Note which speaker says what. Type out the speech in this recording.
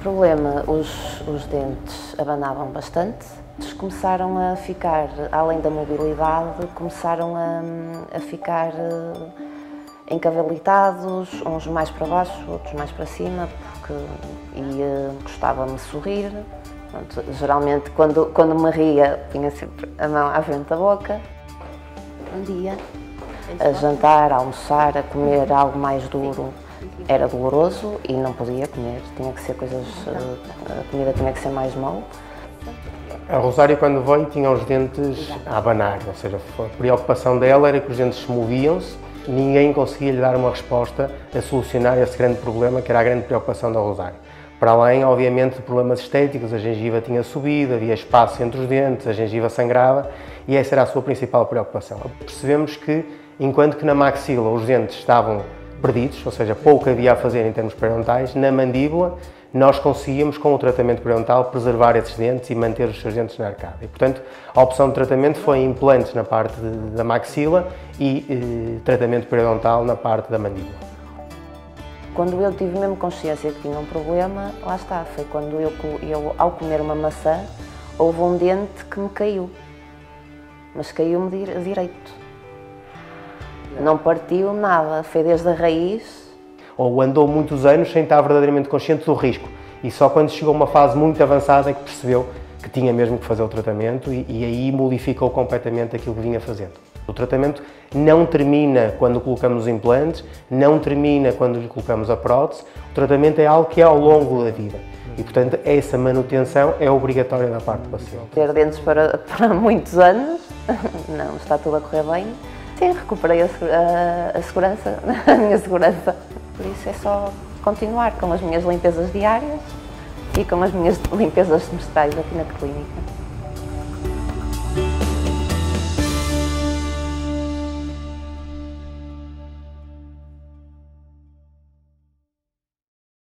Speaker 1: problema, os, os dentes abanavam bastante, começaram a ficar, além da mobilidade, começaram a, a ficar eh, encavalitados, uns mais para baixo, outros mais para cima, porque uh, gostava-me sorrir. Geralmente, quando, quando me ria, tinha sempre a mão à frente da boca. Bom dia. A jantar, a almoçar, a comer algo mais duro era doloroso e não podia comer. Tinha que ser coisas. Uh, a comida tinha que ser mais mole.
Speaker 2: A Rosário, quando veio, tinha os dentes a abanar, ou seja, a preocupação dela era que os dentes se moviam-se, ninguém conseguia lhe dar uma resposta a solucionar esse grande problema, que era a grande preocupação da Rosário. Para além, obviamente, de problemas estéticos, a gengiva tinha subido, havia espaço entre os dentes, a gengiva sangrava e essa era a sua principal preocupação. Percebemos que, enquanto que na maxila os dentes estavam perdidos, ou seja, pouco havia a fazer em termos periodontais, na mandíbula nós conseguíamos, com o tratamento periodontal, preservar esses dentes e manter os seus dentes na arcada. E, portanto, a opção de tratamento foi implantes na parte de, da maxila e eh, tratamento periodontal na parte da mandíbula.
Speaker 1: Quando eu tive mesmo consciência que tinha um problema, lá está, foi quando eu, eu ao comer uma maçã, houve um dente que me caiu, mas caiu-me direito. Não partiu nada, foi desde a raiz.
Speaker 2: Ou andou muitos anos sem estar verdadeiramente consciente do risco. E só quando chegou a uma fase muito avançada é que percebeu que tinha mesmo que fazer o tratamento e, e aí modificou completamente aquilo que vinha fazendo. O tratamento não termina quando colocamos os implantes, não termina quando lhe colocamos a prótese, o tratamento é algo que é ao longo da vida. E, portanto, essa manutenção é obrigatória da parte do paciente.
Speaker 1: Ter dentes para, para muitos anos, não, está tudo a correr bem. Sim, recuperei a, a, a segurança, a minha segurança. Por isso é só continuar com as minhas limpezas diárias e com as minhas limpezas semestrais aqui na clínica.